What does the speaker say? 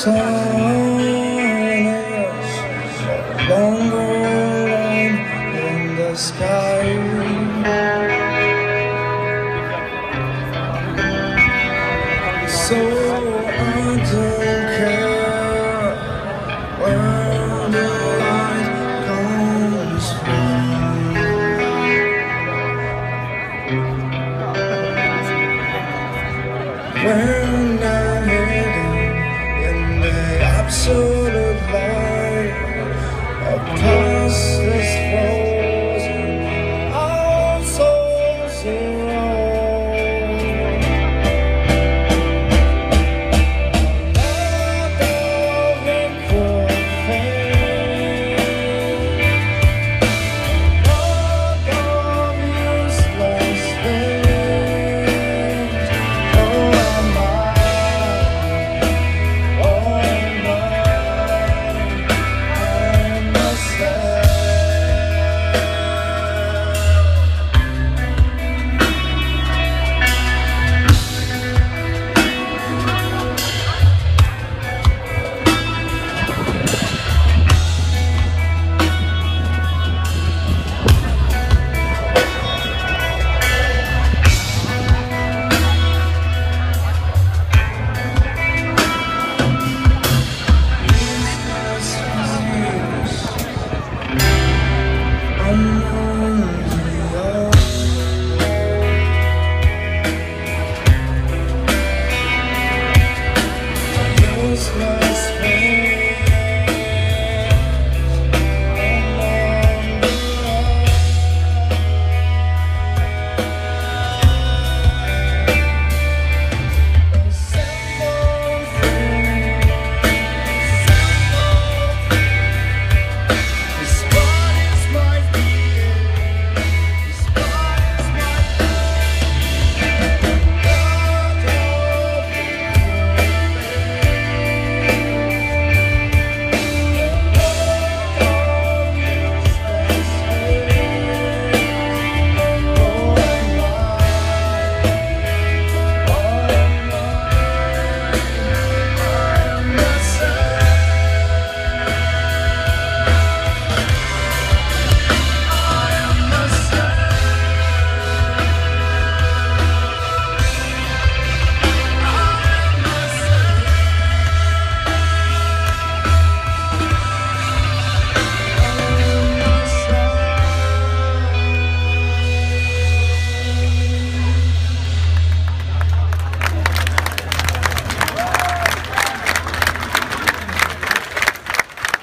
silence, longer in the sky. So Useless